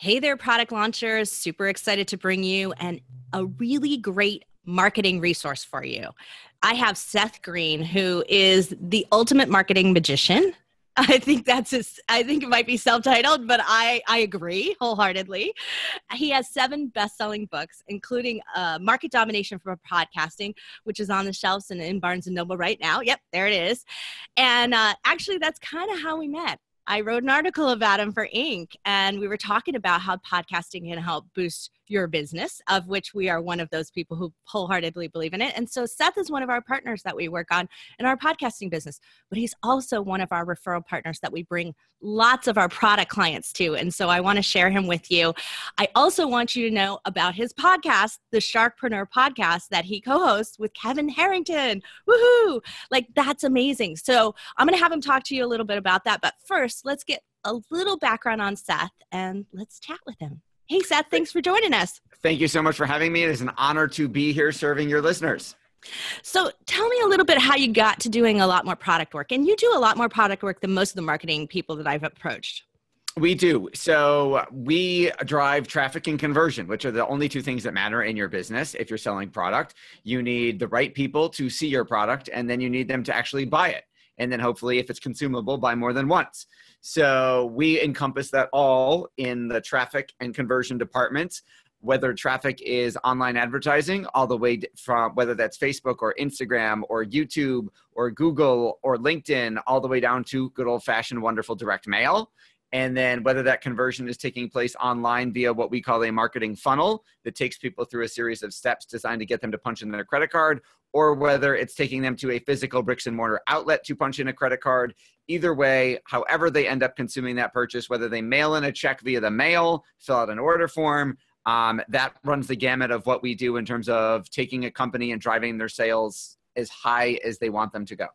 Hey there, product launchers. Super excited to bring you and a really great marketing resource for you. I have Seth Greene, who is the ultimate marketing magician. I think that's his, I think it might be self-titled, but I I agree wholeheartedly. He has seven best-selling books, including uh, Market Domination for Podcasting, which is on the shelves and in Barnes and Noble right now. Yep, there it is. And uh, actually, that's kind of how we met. I wrote an article about him for Inc. And we were talking about how podcasting can help boost your business, of which we are one of those people who wholeheartedly believe in it. And so Seth is one of our partners that we work on in our podcasting business, but he's also one of our referral partners that we bring lots of our product clients to. And so I want to share him with you. I also want you to know about his podcast, the Sharkpreneur podcast that he co-hosts with Kevin Harrington. Woohoo! Like that's amazing. So I'm going to have him talk to you a little bit about that. But first, let's get a little background on Seth and let's chat with him. Hey, Seth, thanks for joining us. Thank you so much for having me. It is an honor to be here serving your listeners. So, tell me a little bit how you got to doing a lot more product work. And you do a lot more product work than most of the marketing people that I've approached. We do. So we drive traffic and conversion, which are the only two things that matter in your business. If you're selling product, you need the right people to see your product, and then you need them to actually buy it. And then hopefully, if it's consumable, buy more than once. So we encompass that all in the traffic and conversion departments whether traffic is online advertising all the way from whether that's Facebook or Instagram or YouTube or Google or LinkedIn all the way down to good old fashioned wonderful direct mail and then whether that conversion is taking place online via what we call a marketing funnel that takes people through a series of steps designed to get them to punch in their credit card or whether it's taking them to a physical bricks and mortar outlet to punch in a credit card. Either way however they end up consuming that purchase whether they mail in a check via the mail fill out an order form um, that runs the gamut of what we do in terms of taking a company and driving their sales as high as they want them to go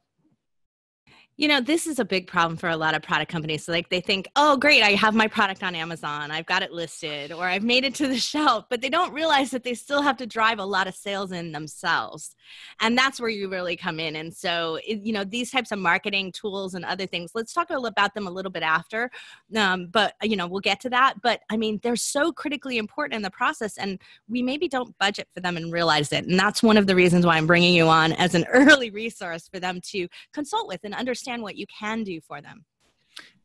you know, this is a big problem for a lot of product companies. So like they think, oh, great, I have my product on Amazon, I've got it listed, or I've made it to the shelf, but they don't realize that they still have to drive a lot of sales in themselves. And that's where you really come in. And so, you know, these types of marketing tools and other things, let's talk about them a little bit after. Um, but, you know, we'll get to that. But I mean, they're so critically important in the process, and we maybe don't budget for them and realize it. And that's one of the reasons why I'm bringing you on as an early resource for them to consult with and understand understand what you can do for them.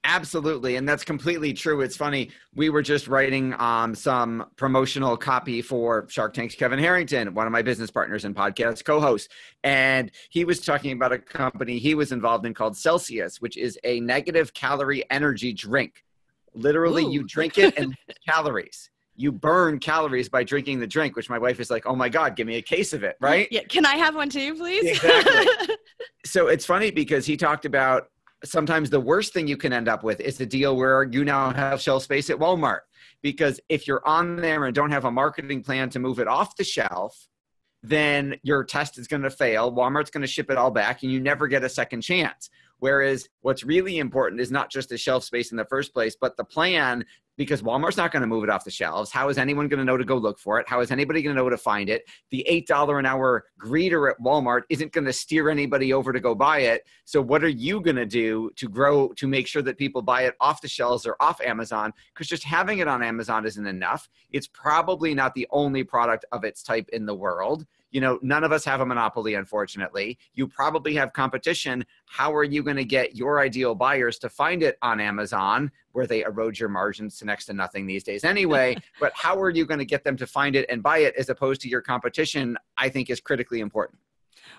Absolutely. And that's completely true. It's funny. We were just writing um, some promotional copy for Shark Tank's Kevin Harrington, one of my business partners and podcast co hosts. And he was talking about a company he was involved in called Celsius, which is a negative calorie energy drink. Literally, Ooh. you drink it and calories you burn calories by drinking the drink, which my wife is like, oh my God, give me a case of it, right? Yeah. Can I have one too, please? Exactly. so it's funny because he talked about sometimes the worst thing you can end up with is the deal where you now have shelf space at Walmart. Because if you're on there and don't have a marketing plan to move it off the shelf, then your test is going to fail. Walmart's going to ship it all back and you never get a second chance. Whereas what's really important is not just the shelf space in the first place, but the plan because Walmart's not going to move it off the shelves. How is anyone going to know to go look for it? How is anybody going to know to find it? The $8 an hour greeter at Walmart isn't going to steer anybody over to go buy it. So, what are you going to do to grow to make sure that people buy it off the shelves or off Amazon? Because just having it on Amazon isn't enough. It's probably not the only product of its type in the world you know, none of us have a monopoly, unfortunately. You probably have competition. How are you going to get your ideal buyers to find it on Amazon, where they erode your margins next to nothing these days anyway? but how are you going to get them to find it and buy it as opposed to your competition? I think is critically important.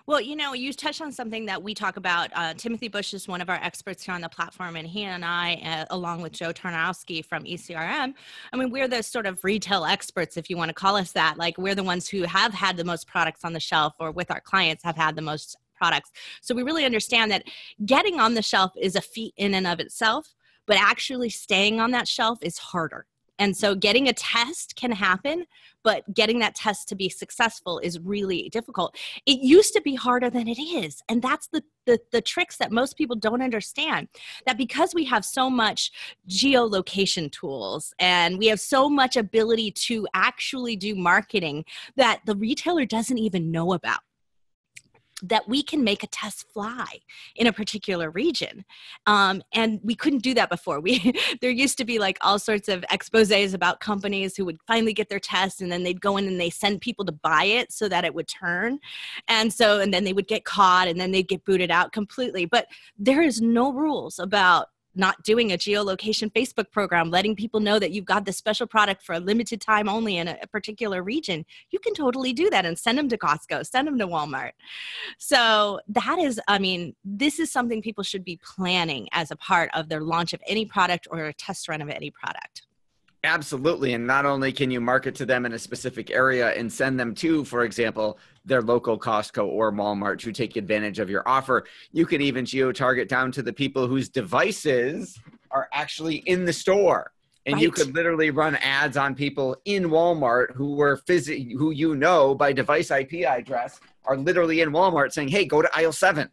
Well, you know, you touched on something that we talk about. Uh, Timothy Bush is one of our experts here on the platform, and he and I, uh, along with Joe Tarnowski from ECRM, I mean, we're the sort of retail experts, if you want to call us that. Like, we're the ones who have had the most products on the shelf, or with our clients, have had the most products. So we really understand that getting on the shelf is a feat in and of itself, but actually staying on that shelf is harder. And so getting a test can happen, but getting that test to be successful is really difficult. It used to be harder than it is. And that's the, the, the tricks that most people don't understand. That because we have so much geolocation tools and we have so much ability to actually do marketing that the retailer doesn't even know about that we can make a test fly in a particular region um, and we couldn't do that before. We there used to be like all sorts of exposes about companies who would finally get their test and then they'd go in and they send people to buy it so that it would turn. And so and then they would get caught and then they'd get booted out completely. But there is no rules about not doing a geolocation Facebook program, letting people know that you've got this special product for a limited time only in a, a, particular region, you can totally do that and send them to Costco, send them to Walmart. So that is, I mean, this is something people should be planning as a part of their launch of any product or a test run of any product. Absolutely. And not only can you market to them in a specific area and send them to, for example, their local Costco or Walmart to take advantage of your offer, you can even geo target down to the people whose devices are actually in the store. And right. you could literally run ads on people in Walmart who were phys- who you know by device IP address are literally in Walmart saying, "Hey, go to aisle 7."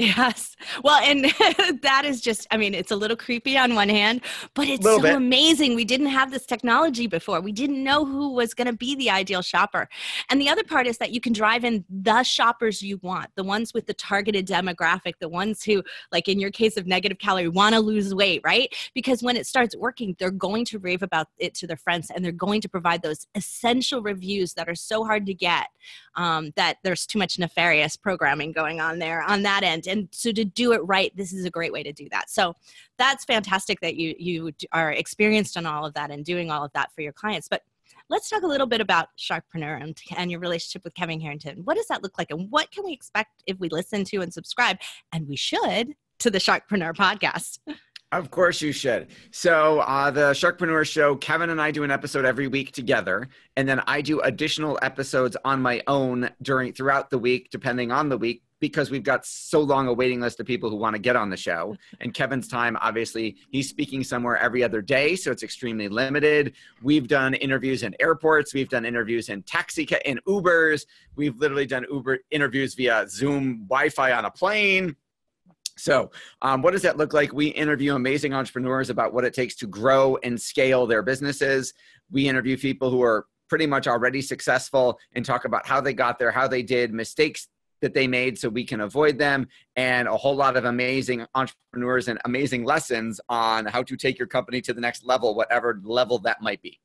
Yes. Well, and that is just, I mean, it's a little creepy on one hand, but it's so bit. amazing. We didn't have this technology before. We didn't know who was going to be the ideal shopper. And the other part is that you can drive in the shoppers you want, the ones with the targeted demographic, the ones who, like in your case of negative calorie, want to lose weight, right? Because when it starts working, they're going to rave about it to their friends and they're going to provide those essential reviews that are so hard to get um, that there's too much nefarious programming going on there on that end and so to do it right this is a great way to do that so that's fantastic that you you are experienced on all of that and doing all of that for your clients but let's talk a little bit about Sharkpreneur and, and your relationship with Kevin Harrington. What does that look like, and what can we expect if we listen to and subscribe? And we should to the Sharkpreneur podcast. Of course you should. So uh, the Sharkpreneur Show, Kevin and I do an episode every week together, and then I do additional episodes on my own during throughout the week, depending on the week, because we've got so long a waiting list of people who want to get on the show. And Kevin's time, obviously, he's speaking somewhere every other day, so it's extremely limited. We've done interviews in airports, we've done interviews in taxi in Ubers, we've literally done Uber interviews via Zoom Wi-Fi on a plane so, um, what does that look like? We interview amazing entrepreneurs about what it takes to grow and scale their businesses. We interview people who are pretty much already successful and talk about how they got there, how they did, mistakes that they made so we can avoid them, and a whole lot of amazing entrepreneurs and amazing lessons on how to take your company to the next level, whatever level that might be.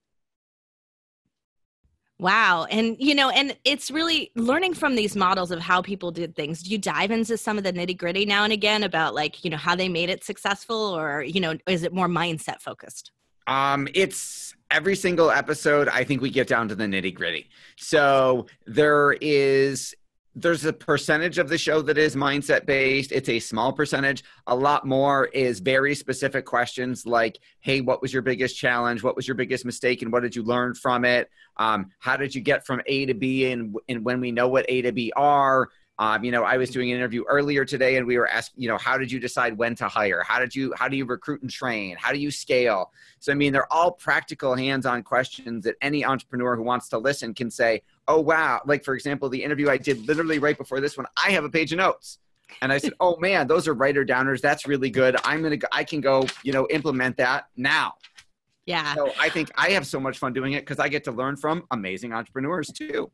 Wow. And, you know, and it's really learning from these models of how people did things. Do you dive into some of the nitty gritty now and again about like, you know, how they made it successful or, you know, is it more mindset focused? Um, it's every single episode. I think we get down to the nitty gritty. So there is there's a percentage of the show that is mindset based. It's a small percentage. A lot more is very specific questions like, hey, what was your biggest challenge? What was your biggest mistake? And what did you learn from it? Um, how did you get from A to B? And, and when we know what A to B are, um, you know, I was doing an interview earlier today and we were asked, you know, how did you decide when to hire? How did you, how do you recruit and train? How do you scale? So, I mean, they're all practical hands on questions that any entrepreneur who wants to listen can say, oh, wow. Like, for example, the interview I did literally right before this one, I have a page of notes. And I said, oh man, those are writer downers. That's really good. I'm going to, I can go, you know, implement that now. Yeah. So I think I have so much fun doing it because I get to learn from amazing entrepreneurs too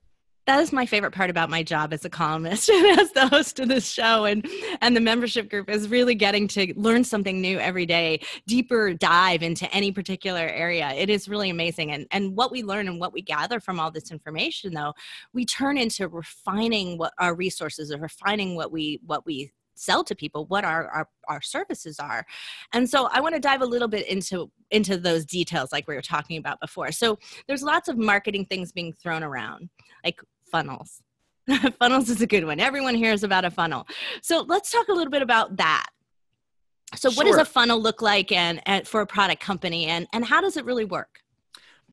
that is my favorite part about my job as a columnist and as the host of this show and and the membership group is really getting to learn something new every day deeper dive into any particular area. It is really amazing. And and what we learn and what we gather from all this information though we turn into refining what our resources or refining what we what we sell to people what our, our our services are and so i want to dive a little bit into into those details like we were talking about before so there's lots of marketing things being thrown around like funnels. funnels is a good one. Everyone hears about a funnel. So let's talk a little bit about that. So what sure. does a funnel look like and, and for a product company and, and how does it really work?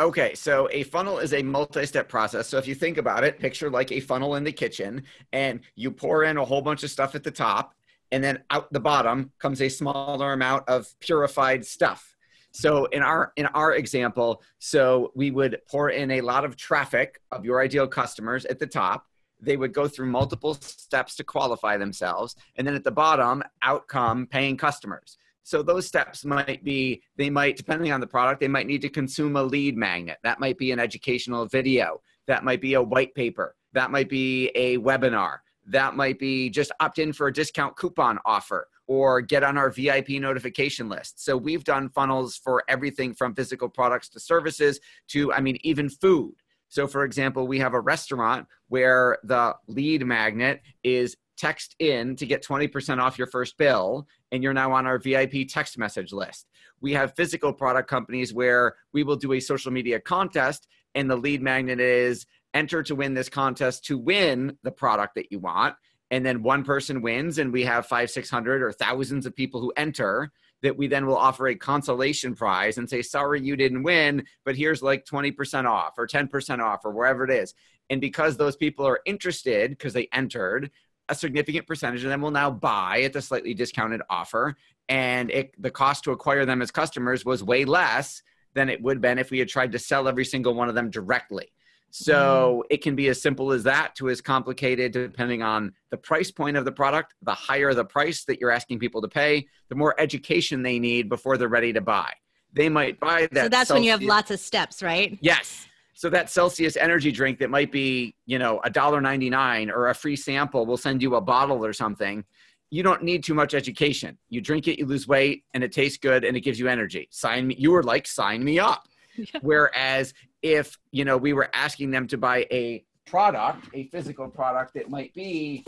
Okay, so a funnel is a multi step process. So if you think about it, picture like a funnel in the kitchen, and you pour in a whole bunch of stuff at the top, and then out the bottom comes a smaller amount of purified stuff. So in our in our example, so we would pour in a lot of traffic of your ideal customers at the top. They would go through multiple steps to qualify themselves, and then at the bottom, outcome paying customers. So those steps might be they might depending on the product, they might need to consume a lead magnet. That might be an educational video. That might be a white paper. That might be a webinar that might be just opt in for a discount coupon offer or get on our VIP notification list. So we've done funnels for everything from physical products to services to, I mean, even food. So, for example, we have a restaurant where the lead magnet is text in to get 20% off your first bill, and you're now on our VIP text message list. We have physical product companies where we will do a social media contest, and the lead magnet is enter to win this contest to win the product that you want. And then one person wins, and we have five, 600 or thousands of people who enter that we then will offer a consolation prize and say, sorry, you didn't win, but here's like 20% off or 10% off or wherever it is. And because those people are interested because they entered, a significant percentage of them will now buy at the slightly discounted offer. And it, the cost to acquire them as customers was way less than it would have been if we had tried to sell every single one of them directly. So mm. it can be as simple as that to as complicated, depending on the price point of the product. The higher the price that you're asking people to pay, the more education they need before they're ready to buy. They might buy that. So that's when you have lots of steps, right? Yes. So that Celsius energy drink that might be, you know, a dollar ninety nine or a free sample, we'll send you a bottle or something. You don't need too much education. You drink it, you lose weight, and it tastes good, and it gives you energy. Sign me. You were like, sign me up. Yeah. Whereas if you know we were asking them to buy a product, a physical product that might be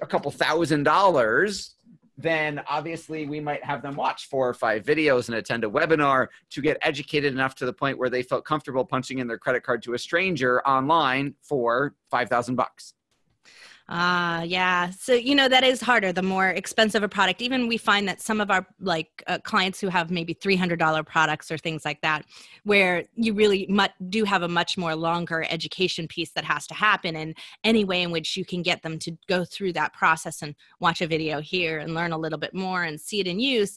a couple thousand dollars, then obviously we might have them watch four or five videos and attend a webinar to get educated enough to the point where they felt comfortable punching in their credit card to a stranger online for 5000 bucks Ah, uh, yeah. So, you know, that is harder the more expensive a product. Even we find that some of our like uh, clients who have maybe $300 products or things like that, where you really do have a much more longer education piece that has to happen. And any way in which you can get them to go through that process and watch a video here and learn a little bit more and see it in use.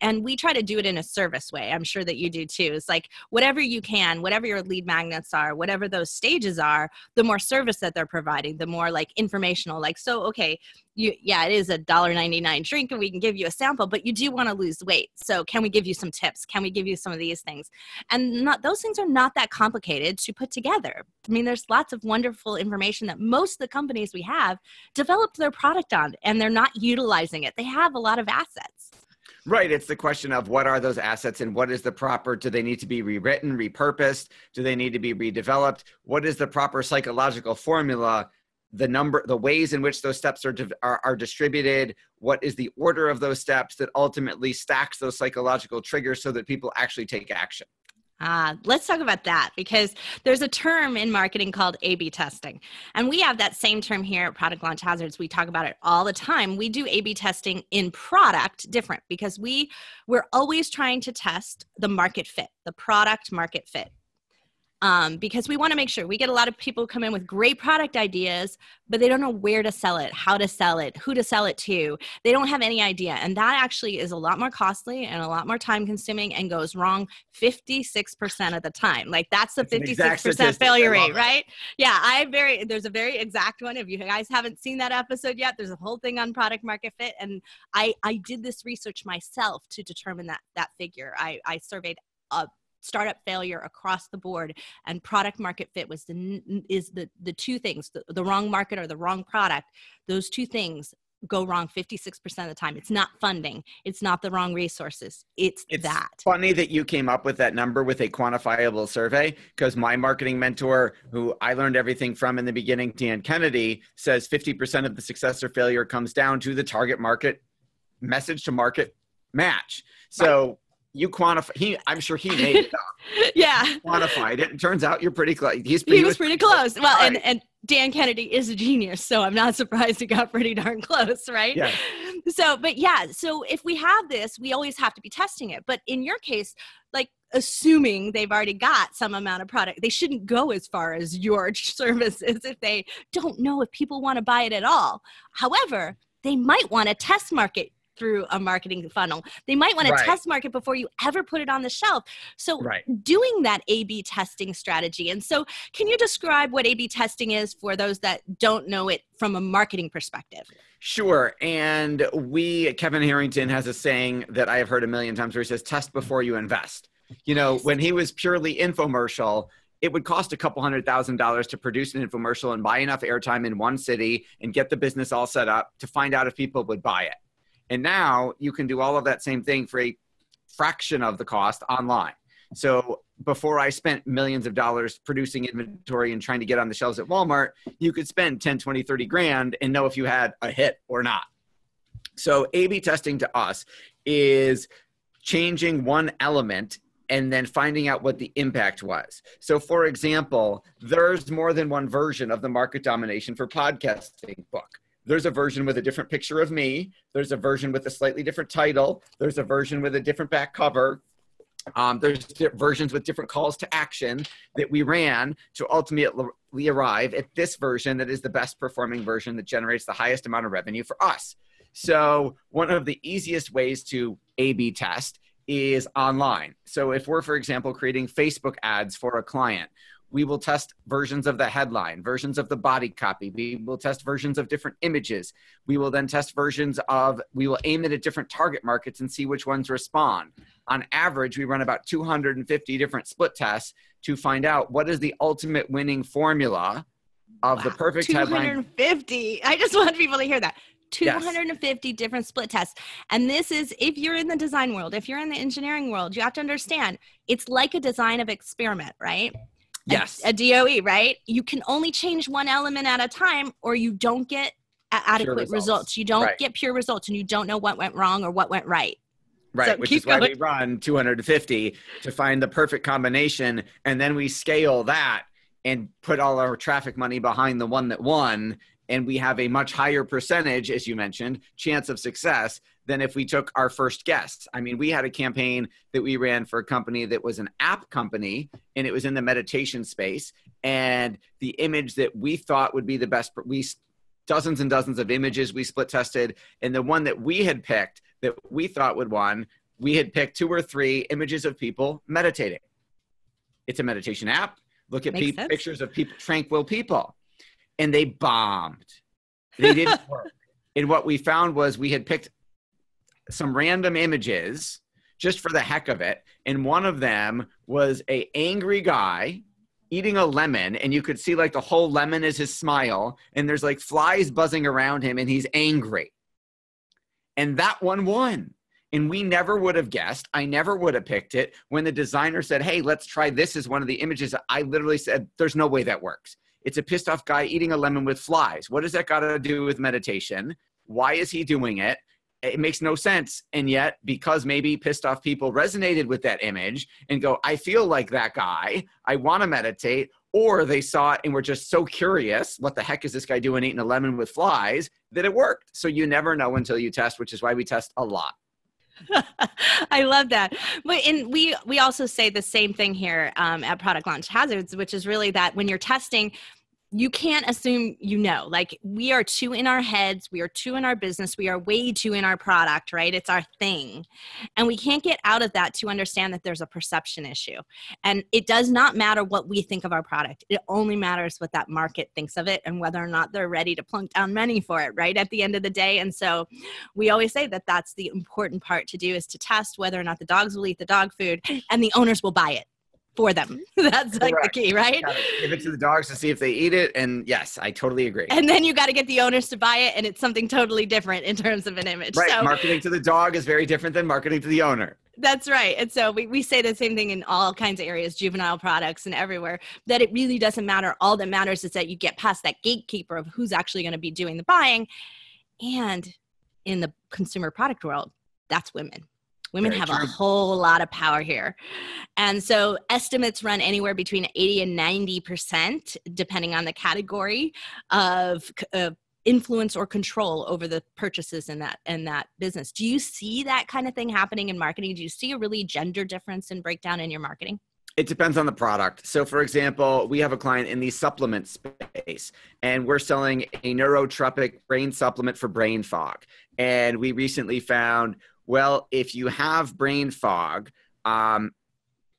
And we try to do it in a service way. I'm sure that you do too. It's like whatever you can, whatever your lead magnets are, whatever those stages are, the more service that they're providing, the more like information informational like so okay you yeah it is a dollar 99 drink and we can give you a sample but you do want to lose weight so can we give you some tips can we give you some of these things and not those things are not that complicated to put together i mean there's lots of wonderful information that most of the companies we have developed their product on and they're not utilizing it they have a lot of assets Right. It's the question of what are those assets and what is the proper, do they need to be rewritten, repurposed? Do they need to be redeveloped? What is the proper psychological formula the number the ways in which those steps are, are, are distributed what is the order of those steps that ultimately stacks those psychological triggers so that people actually take action Ah, let's talk about that because there's a term in marketing called A B testing. And we have that same term here at Product Launch Hazzards. We talk about it all the time. We do A B testing in product different because we we're always trying to test the market fit, the product market fit um, because we want to make sure we get a lot of people come in with great product ideas, but they don't know where to sell it, how to sell it, who to sell it to. They don't have any idea. And that actually is a lot more costly and a lot more time consuming and goes wrong 56% of the time. Like that's the 56% failure rate, right? Yeah, I very, there's a very exact one. If you guys haven't seen that episode yet, there's a whole thing on product market fit. And I, I did this research myself to determine that, that figure. I, I surveyed a startup failure across the board and product market fit was the is the the two things the, the wrong market or the wrong product those two things go wrong 56% of the time. It's not funding. It's not the wrong resources. It's, it's that. Funny that you came up with that number with a quantifiable survey because my marketing mentor, who I learned everything from in the beginning, Dan Kennedy, says 50% of the success or failure comes down to the target market message to market match. So right you quantify he i'm sure he made it up. Yeah. Quantified it. Turns out you're pretty close he's pretty, he was pretty close. Well right. and and dan kennedy is a genius so i'm not surprised he got pretty darn close right? Yeah. So but yeah so if we have this we always have to be testing it. But in your case like assuming they've already got some amount of product they shouldn't go as far as your services if they don't know if people want to buy it at all. However they might want to test market through a marketing funnel. They might want to test market before you ever put it on the shelf. So, right. doing that A B testing strategy. And so, can you describe what A B testing is for those that don't know it from a marketing perspective? Sure. And we, Kevin Harrington, has a saying that I have heard a million times where he says, test before you invest. You know, when he was purely infomercial, it would cost a couple hundred thousand dollars to produce an infomercial and buy enough airtime in one city and get the business all set up to find out if people would buy it. And now you can do all of that same thing for a fraction of the cost online. So before I spent millions of dollars producing inventory and trying to get on the shelves at Walmart, you could spend 10, 20, 30 grand and know if you had a hit or not. So A B testing to us is changing one element and then finding out what the impact was. So, for example, there's more than one version of the market domination for podcasting book. There's a version with a different picture of me. There's a version with a slightly different title. There's a version with a different back cover. Um, there's versions with different calls to action that we ran to ultimately arrive at this version that is the best performing version that generates the highest amount of revenue for us. So, one of the easiest ways to A B test is online. So, if we're, for example, creating Facebook ads for a client, we will test versions of the headline, versions of the body copy. We will test versions of different images. We will then test versions of, we will aim it at different target markets and see which ones respond. On average, we run about 250 different split tests to find out what is the ultimate winning formula of wow, the perfect 250. headline. I just want people to hear that. 250 yes. different split tests. And this is if you're in the design world, if you're in the engineering world, you have to understand it's like a design of experiment, right? Yes. A, a DOE, right? You can only change one element at a time or you don't get adequate results. results. You don't right. get pure results and you don't know what went wrong or what went right. Right, so which is going. why we run 250 to find the perfect combination. And then we scale that and put all our traffic money behind the one that won and we have a much higher percentage as you mentioned chance of success than if we took our first guests i mean we had a campaign that we ran for a company that was an app company and it was in the meditation space and the image that we thought would be the best we dozens and dozens of images we split tested and the one that we had picked that we thought would won we had picked two or three images of people meditating. It's a meditation app. Look at pe- pictures of people tranquil people and they bombed. They didn't work. And what we found was we had picked some random images just for the heck of it, and one of them was a angry guy eating a lemon and you could see like the whole lemon is his smile and there's like flies buzzing around him and he's angry. And that one won. And we never would have guessed. I never would have picked it. When the designer said, Hey, let's try this as one of the images, I literally said, There's no way that works. It's a pissed off guy eating a lemon with flies. What does that got to do with meditation? Why is he doing it? It makes no sense. And yet, because maybe pissed off people resonated with that image and go, I feel like that guy, I want to meditate, or they saw it and were just so curious, what the heck is this guy doing eating a lemon with flies, that it worked. So you never know until you test, which is why we test a lot. I love that. But and we we also say the same thing here um, at Product Launch Hazzards, which is really that when you're testing, you can't assume you know. Like we are too in our heads, we are too in our business, we are way too in our product, right? It's our thing. And we can't get out of that to understand that there's a perception issue. And it does not matter what we think of our product. It only matters what that market thinks of it and whether or not they're ready to plunk down money for it, right? At the end of the day. And so we always say that that's the important part to do is to test whether or not the dogs will eat the dog food and the owners will buy it for them. That's like Correct. the key, right? Give it to the dogs to see if they eat it. And yes, I totally agree. And then you got to get the owners to buy it, and it's something totally different in terms of an image. Right. So, marketing to the dog is very different than marketing to the owner. That's right. And so we, we say the same thing in all kinds of areas, juvenile products and everywhere, that it really doesn't matter. All that matters is that you get past that gatekeeper of who's actually going to be doing the buying. And in the consumer product world, that's women Women Very have true. a whole lot of power here. And so estimates run anywhere between 80 and 90%, depending on the category of, of influence or control over the purchases in that in that business. Do you see that kind of thing happening in marketing? Do you see a really gender difference in breakdown in your marketing? It depends on the product. So, for example, we have a client in the supplement space, and we're selling a neurotropic brain supplement for brain fog. And we recently found well, if you have brain fog, um,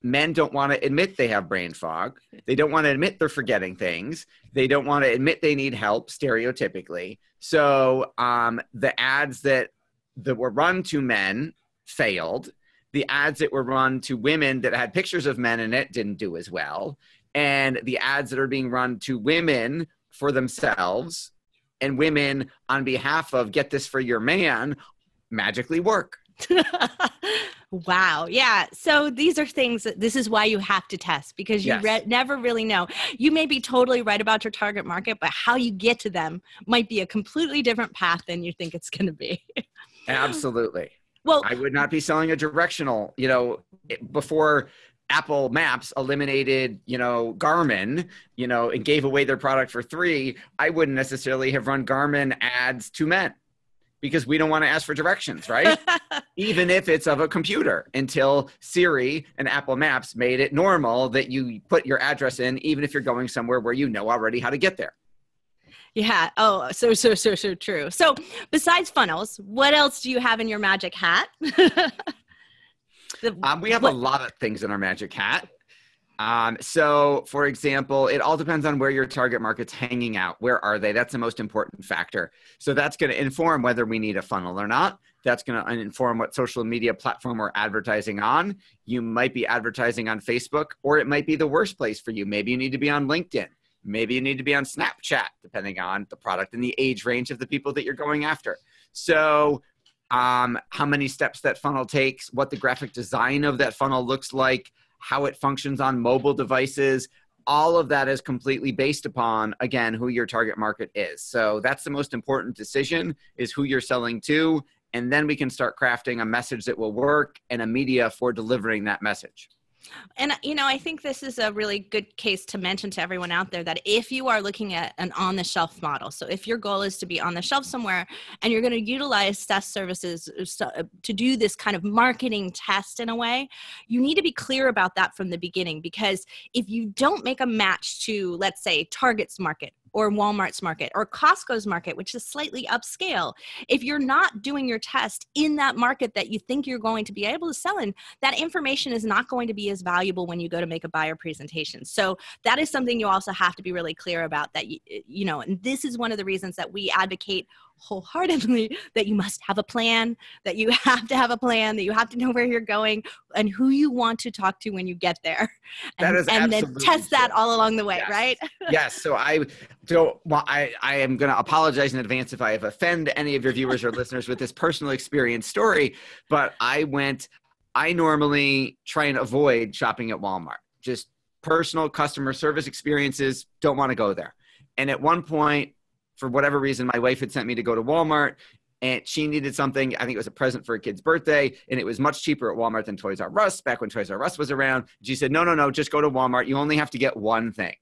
men don't want to admit they have brain fog. They don't want to admit they're forgetting things. They don't want to admit they need help, stereotypically. So um, the ads that that were run to men failed. The ads that were run to women that had pictures of men in it didn't do as well. and the ads that are being run to women for themselves and women on behalf of get this for your man magically work. wow. Yeah. So these are things that this is why you have to test because you yes. re- never really know. You may be totally right about your target market, but how you get to them might be a completely different path than you think it's going to be. Absolutely. Well, I would not be selling a directional, you know, before Apple Maps eliminated, you know, Garmin, you know, and gave away their product for free, I wouldn't necessarily have run Garmin ads to men because we don't want to ask for directions, right? Even if it's of a computer until Siri and Apple Maps made it normal that you put your address in, even if you're going somewhere where you know already how to get there. Yeah. Oh, so, so, so, so true. So, besides funnels, what else do you have in your magic hat? the, um, we have what? a lot of things in our magic hat. Um, so, for example, it all depends on where your target market's hanging out. Where are they? That's the most important factor. So, that's going to inform whether we need a funnel or not. That's going to inform what social media platform we're advertising on. You might be advertising on Facebook, or it might be the worst place for you. Maybe you need to be on LinkedIn. Maybe you need to be on Snapchat, depending on the product and the age range of the people that you're going after. So, um, how many steps that funnel takes, what the graphic design of that funnel looks like how it functions on mobile devices. All of that is completely based upon, again, who your target market is. So that's the most important decision is who you're selling to. And then we can start crafting a message that will work and a media for delivering that message. And, you know, I think this is a really good case to mention to everyone out there that if you are looking at an on the shelf model, so if your goal is to be on the shelf somewhere and you're going to utilize SaaS services uh, uh, to do this kind of marketing test in a way, you need to be clear about that from the beginning because if you don't make a match to, let's say, Target's market or Walmart's market or Costco's market, which is slightly upscale. If you're not doing your test in that market that you think you're going to be able to sell in, that information is not going to be as valuable when you go to make a buyer presentation. So that is something you also have to be really clear about that you, you know, and this is one of the reasons that we advocate wholeheartedly that you must have a plan, that you have to have a plan, that you have to know where you're going and who you want to talk to when you get there. And, that is and then test true. that all along the way, yes. right? yes. So I so well, I, I am gonna apologize in advance if I have offended any of your viewers or listeners with this personal experience story, but I went I normally try and avoid shopping at Walmart. Just personal customer service experiences, don't want to go there. And at one point, for whatever reason, my wife had sent me to go to Walmart and she needed something. I think it was a present for a kid's birthday, and it was much cheaper at Walmart than Toys R Us back when Toys R Us was around. She said, No, no, no, just go to Walmart. You only have to get one thing.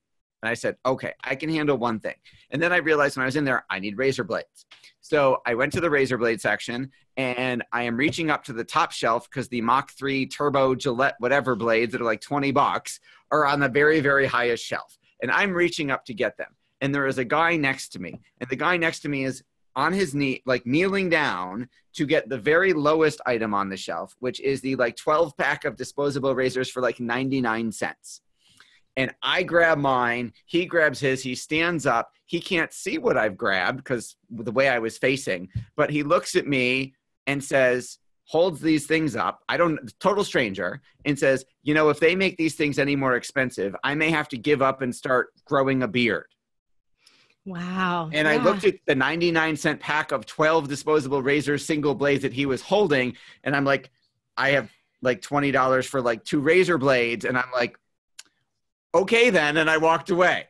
And I said, Okay, I can handle one thing. And then I realized when I was in there, I need razor blades. So I went to the razor blade section and I am reaching up to the top shelf because the Mach 3 Turbo Gillette, whatever blades that are like 20 bucks, are on the very, very highest shelf. And I'm reaching up to get them and there is a guy next to me and the guy next to me is on his knee like kneeling down to get the very lowest item on the shelf which is the like 12 pack of disposable razors for like 99 cents. And i grab mine he grabs his he stands up. He can't see what i've grabbed because the way i was facing but he looks at me and says holds these things up. I don't total stranger and says you know if they make these things any more expensive i may have to give up and start growing a beard Wow. And yeah. I looked at the 99 cent pack of 12 disposable razors, single blades that he was holding. And I'm like, I have like $20 for like two razor blades. And I'm like, okay, then. And I walked away.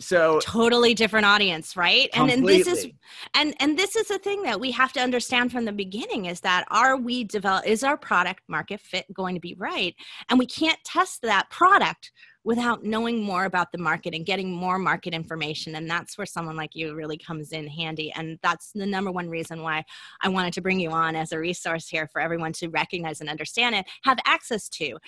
So totally different audience, right? And and this is and and this is the thing that we have to understand from the beginning is that are we develop is our product market fit going to be right? And we can't test that product without knowing more about the market and getting more market information. And that's where someone like you really comes in handy. And that's the number one reason why I wanted to bring you on as a resource here for everyone to recognize and understand it, have access to.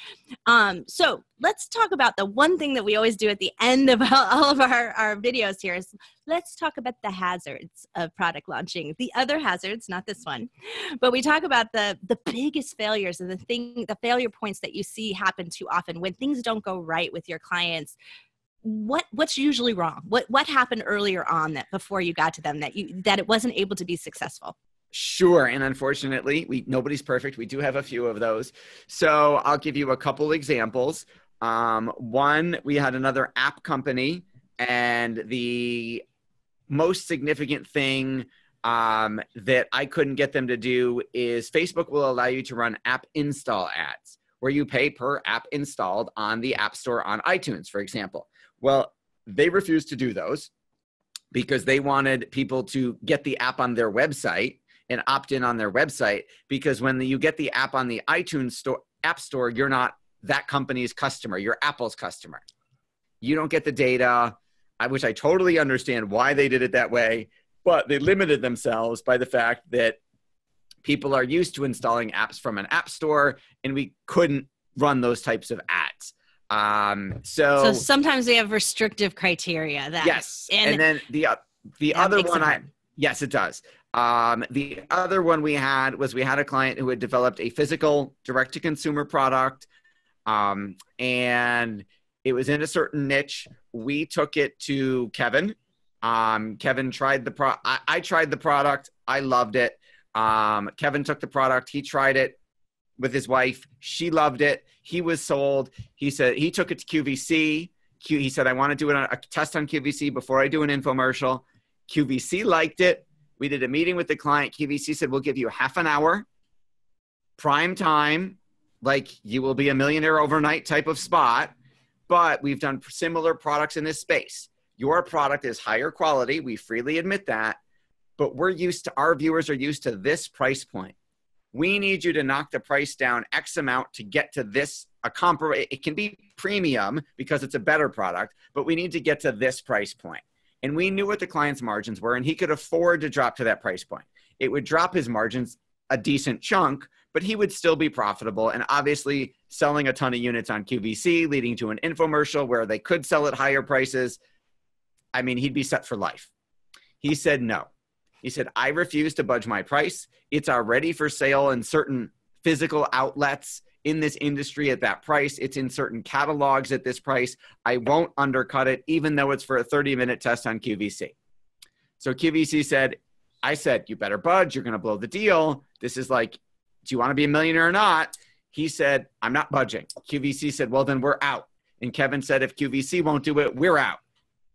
Um, so let's talk about the one thing that we always do at the end of all of our, our videos here is let's talk about the hazards of product launching. The other hazards, not this one, but we talk about the the biggest failures and the thing, the failure points that you see happen too often when things don't go right with your clients. What what's usually wrong? What what happened earlier on that before you got to them that you that it wasn't able to be successful? Sure, and unfortunately, we nobody's perfect. We do have a few of those. So I'll give you a couple examples. Um, one, we had another app company, and the most significant thing um, that I couldn't get them to do is Facebook will allow you to run app install ads where you pay per app installed on the App Store on iTunes, for example. Well, they refused to do those because they wanted people to get the app on their website and opt in on their website because when you get the app on the iTunes store app store you're not that company's customer you're Apple's customer you don't get the data I which I totally understand why they did it that way but they limited themselves by the fact that people are used to installing apps from an app store and we couldn't run those types of ads. Um, so, so sometimes we have restrictive criteria that yes and, and then the uh, the other one i yes it does. Um, the other one we had was we had a client who had developed a physical direct to consumer product um, and it was in a certain niche we took it to kevin um, kevin tried the pro I, I, tried the product i loved it um, kevin took the product he tried it with his wife. She loved it. He was sold. He said he took it to QVC. Q, he said, I want to do a test on QVC before I do an infomercial. QVC liked it. We did a meeting with the client. QVC said, We'll give you half an hour, prime time, like you will be a millionaire overnight type of spot. But we've done similar products in this space. Your product is higher quality. We freely admit that. But we're used to, our viewers are used to this price point we need you to knock the price down X amount to get to this a comparable it can be premium because it's a better product, but we need to get to this price point. And we knew what the client's margins were, and he could afford to drop to that price point. It would drop his margins a decent chunk, but he would still be profitable. And obviously, selling a ton of units on QVC, leading to an infomercial where they could sell at higher prices. I mean, he'd be set for life. He said no. He said, I refuse to budge my price. It's already for sale in certain physical outlets in this industry at that price. It's in certain catalogs at this price. I won't undercut it, even though it's for a 30 minute test on QVC. So QVC said, I said, you better budge. You're going to blow the deal. This is like, do you want to be a millionaire or not? He said, I'm not budging. QVC said, well, then we're out. And Kevin said, if QVC won't do it, we're out.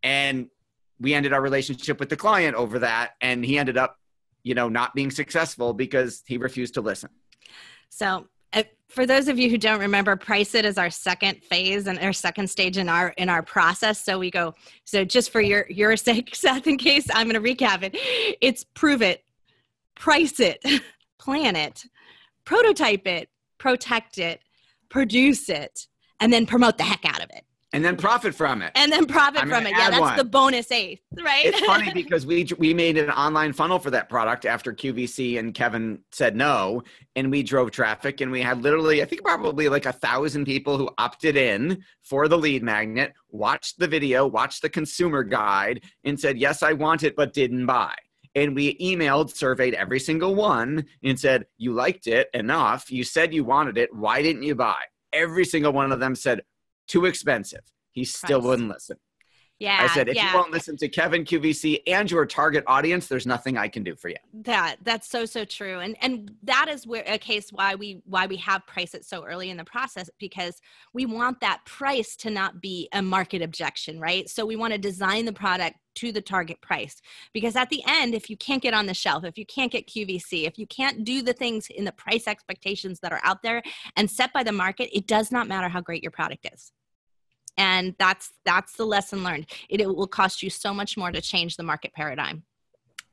And we ended our relationship with the client over that and he ended up you know not being successful because he refused to listen so for those of you who don't remember price it is our second phase and our second stage in our in our process so we go so just for your your sake seth in case i'm going to recap it it's prove it price it plan it prototype it protect it produce it and then promote the heck out of it and then profit from it. And then profit I'm from it. Yeah, that's one. the bonus eighth, right? It's funny because we we made an online funnel for that product after QVC and Kevin said no, and we drove traffic, and we had literally I think probably like a thousand people who opted in for the lead magnet, watched the video, watched the consumer guide, and said yes, I want it, but didn't buy. And we emailed, surveyed every single one, and said you liked it enough. You said you wanted it. Why didn't you buy? Every single one of them said too expensive. He still wouldn't listen. Yeah. I said, if yeah. you won't listen to Kevin QVC and your target audience, there's nothing I can do for you. That that's so so true. And and that is where a case why we why we have price it so early in the process because we want that price to not be a market objection, right? So we want to design the product to the target price. Because at the end, if you can't get on the shelf, if you can't get QVC, if you can't do the things in the price expectations that are out there and set by the market, it does not matter how great your product is and that's that's the lesson learned. It, it will cost you so much more to change the market paradigm.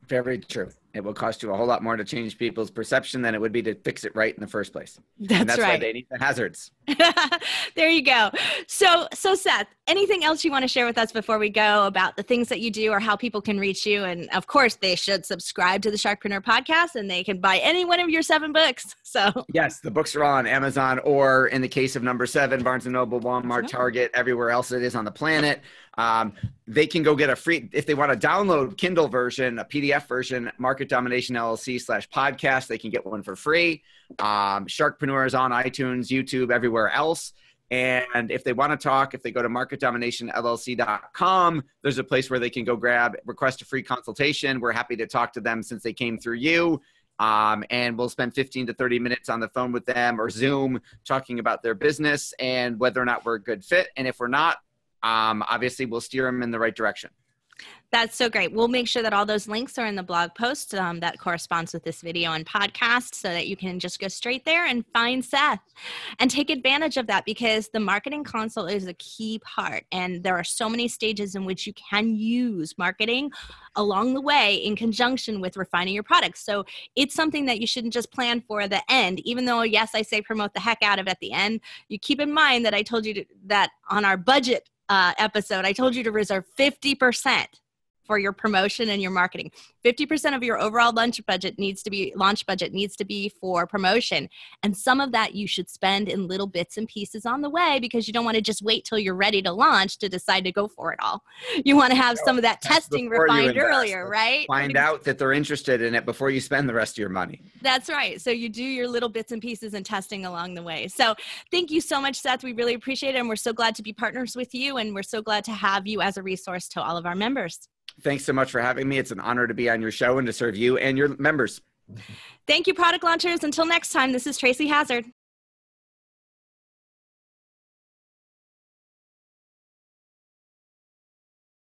Very true it will cost you a whole lot more to change people's perception than it would be to fix it right in the first place. That's, that's right. why they need the hazards. there you go. So, so Seth, anything else you want to share with us before we go about the things that you do or how people can reach you? And of course, they should subscribe to the Sharkpreneur podcast and they can buy any one of your seven books. So, yes, the books are on Amazon or in the case of number seven, Barnes and Noble, Walmart, oh. Target, everywhere else it is on the planet. Um, they can go get a free if they want to download Kindle version, a PDF version, Market Domination LLC slash podcast. They can get one for free. Um, is on iTunes, YouTube, everywhere else. And if they want to talk, if they go to marketdominationllc.com, there's a place where they can go grab, request a free consultation. We're happy to talk to them since they came through you. Um, and we'll spend 15 to 30 minutes on the phone with them or Zoom talking about their business and whether or not we're a good fit. And if we're not, um, obviously we'll steer them in the right direction. That's so great. We'll make sure that all those links are in the blog post um, that corresponds with this video and podcast so that you can just go straight there and find Seth and take advantage of that because the marketing console is a key part. And there are so many stages in which you can use marketing along the way in conjunction with refining your products. So it's something that you shouldn't just plan for the end, even though, yes, I say promote the heck out of at the end. You keep in mind that I told you to, that on our budget uh, episode, I told you to reserve 50% for your promotion and your marketing. 50% of your overall lunch budget needs to be launch budget needs to be for promotion. And some of that you should spend in little bits and pieces on the way because you don't want to just wait till you're ready to launch to decide to go for it all. You want to have some of that testing refined earlier, right? Find out that they're interested in it before you spend the rest of your money. That's right. So you do your little bits and pieces and testing along the way. So thank you so much, Seth. We really appreciate it. And we're so glad to be partners with you. And we're so glad to have you as a resource to all of our members. Thanks so much for having me. It's an honor to be on your show and to serve you and your members. Thank you, product launchers. Until next time, this is Tracy Hazzard.